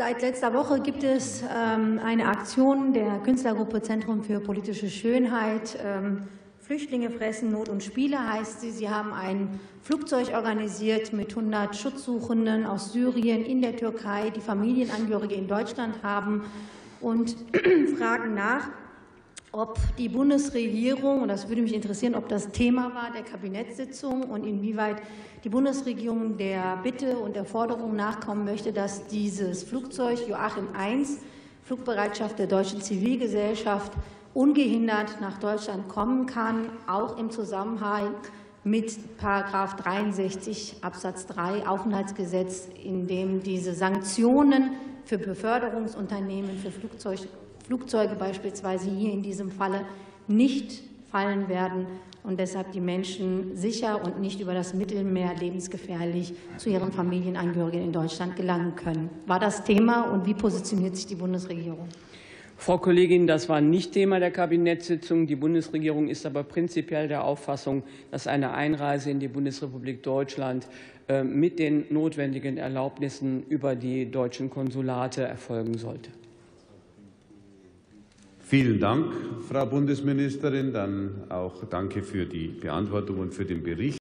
Seit letzter Woche gibt es ähm, eine Aktion der Künstlergruppe Zentrum für politische Schönheit. Ähm, Flüchtlinge fressen Not und Spiele heißt sie. Sie haben ein Flugzeug organisiert mit 100 Schutzsuchenden aus Syrien in der Türkei, die Familienangehörige in Deutschland haben und fragen nach, ob die Bundesregierung, und das würde mich interessieren, ob das Thema war der Kabinettssitzung und inwieweit die Bundesregierung der Bitte und der Forderung nachkommen möchte, dass dieses Flugzeug Joachim I, Flugbereitschaft der deutschen Zivilgesellschaft, ungehindert nach Deutschland kommen kann, auch im Zusammenhang mit Paragraph 63 Absatz 3 Aufenthaltsgesetz, in dem diese Sanktionen für Beförderungsunternehmen, für Flugzeug Flugzeuge beispielsweise hier in diesem Falle nicht fallen werden und deshalb die Menschen sicher und nicht über das Mittelmeer lebensgefährlich zu ihren Familienangehörigen in Deutschland gelangen können. War das Thema und wie positioniert sich die Bundesregierung? Frau Kollegin, das war nicht Thema der Kabinettssitzung. Die Bundesregierung ist aber prinzipiell der Auffassung, dass eine Einreise in die Bundesrepublik Deutschland äh, mit den notwendigen Erlaubnissen über die deutschen Konsulate erfolgen sollte. Vielen Dank, Frau Bundesministerin. Dann auch danke für die Beantwortung und für den Bericht.